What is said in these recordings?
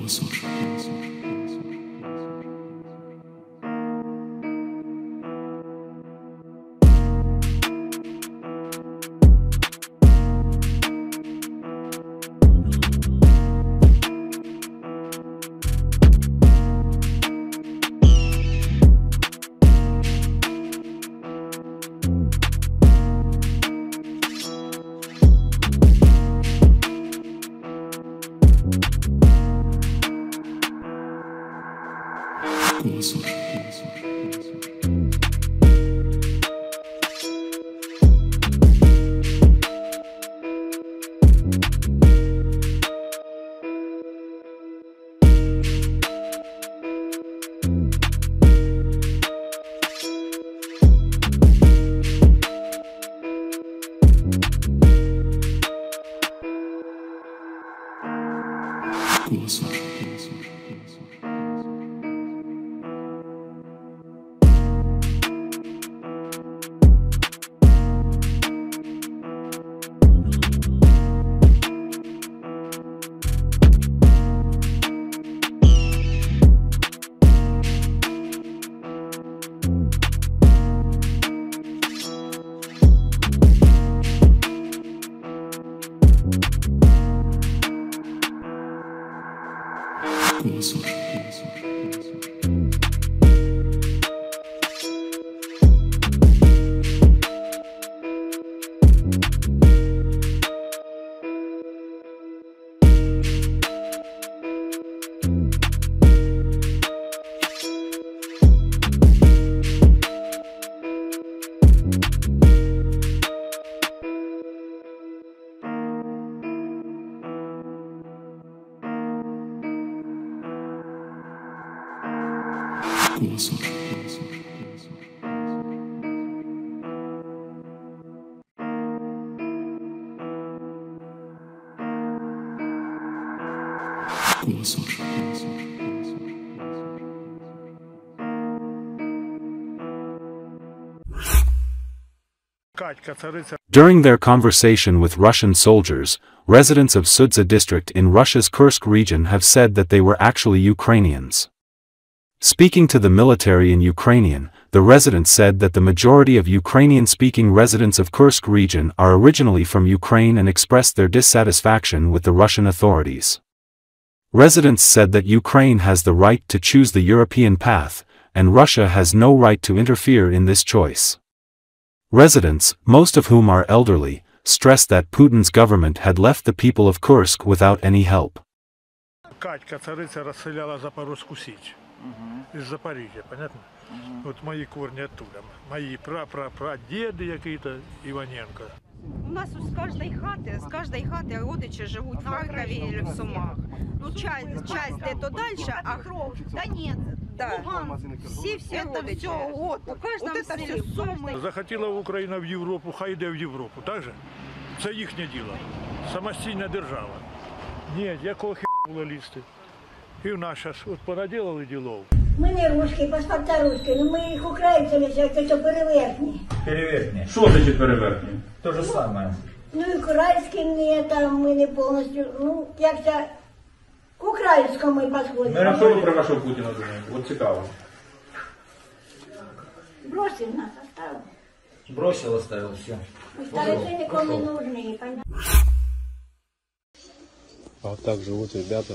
我松手！我松手！我算。Como During their conversation with Russian soldiers, residents of Sudza district in Russia's Kursk region have said that they were actually Ukrainians. Speaking to the military in Ukrainian, the resident said that the majority of Ukrainian-speaking residents of Kursk region are originally from Ukraine and expressed their dissatisfaction with the Russian authorities. Residents said that Ukraine has the right to choose the European path, and Russia has no right to interfere in this choice. Residents, most of whom are elderly, stressed that Putin's government had left the people of Kursk without any help. угу. из Запоріжжя, понятно? Угу. От мої корні оттуда. Мої прапрапрадіди якісь Іваненко. У нас з кожної хати, з кожної хати родичі живуть в Харкові або в Сумах. Ну, часть, часть то далі, а кров. Да нет, да. Луган, всі, всі это родичі. все, от, у кожному вот селі. Суми. Захотіла Україна в Європу, хай йде в Європу, так же? Це їхнє діло. Самостійна держава. Ні, якого хі** було лізти? и у нас сейчас вот понаделали делов. Мы не русские, паспорта русские, но мы их украинцы, взяли, то перевертні. Перевертні. Что значит перевертні? То же ну, самое. Ну и украинские, не там, ми не полностью, ну как-то к украинскому мы підходимо. Мы що про нашого Путина, думаєте? От цікаво. Бросив нас, оставил. Бросил, оставил, все. Старики никому не нужны, понятно. А вот так живут ребята.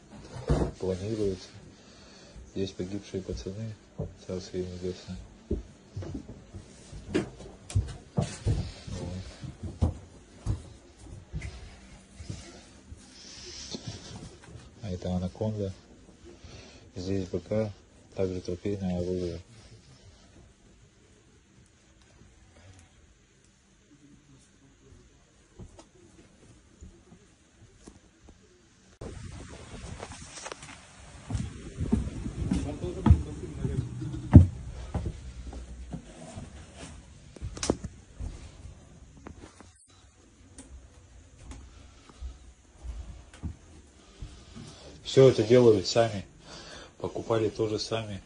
планируется. Здесь погибшие пацаны, царство им Вот. А это анаконда. Здесь БК, также трофейное оружие. Все это делали сами, покупали тоже сами.